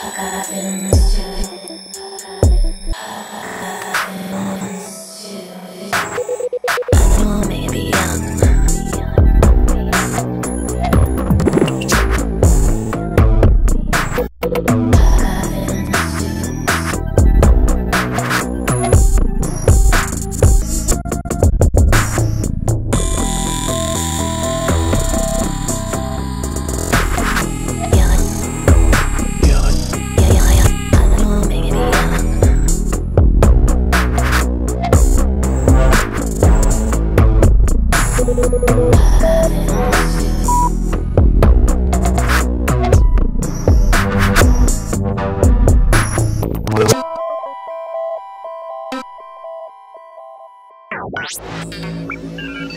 I know I'm Thank